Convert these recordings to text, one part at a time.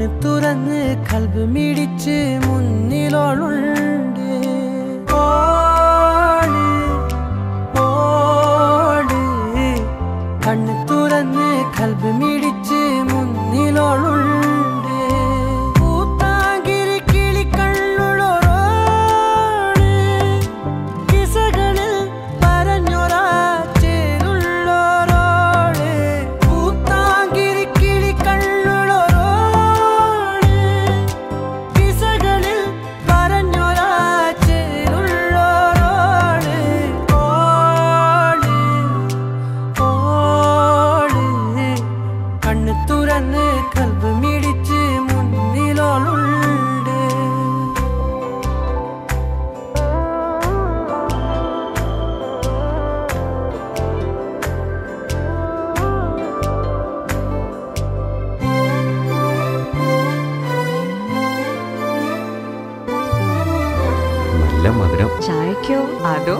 കണ്ണ് തുറന്ന് കൽബ് മിടിച്ച് മുന്നിലോളുണ്ട്. കണ്ണ് തുറന്ന് കൽബ് മിടിച്ച് മുന്നിലോളുണ്ട്. നല്ല മധുരം. ചായക്കോ? അതോ?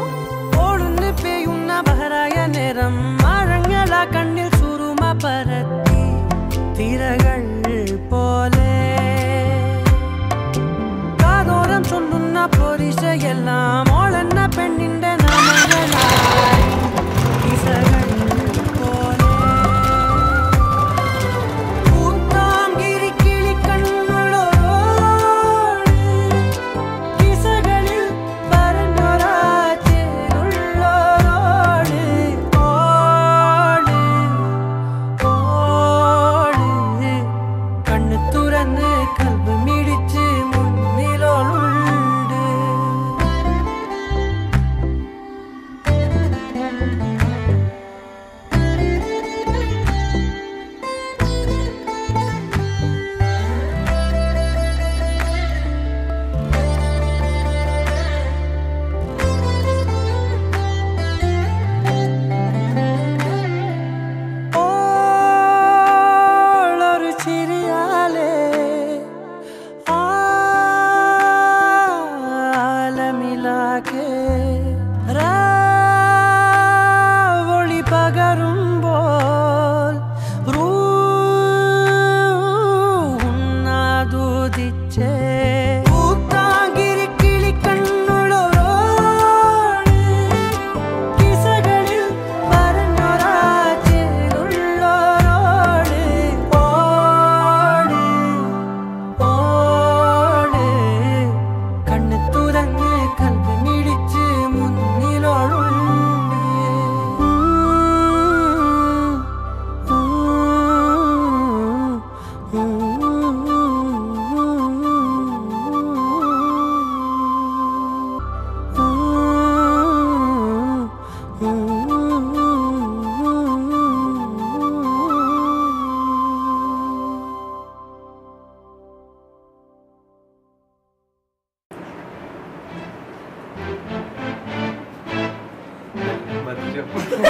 Mật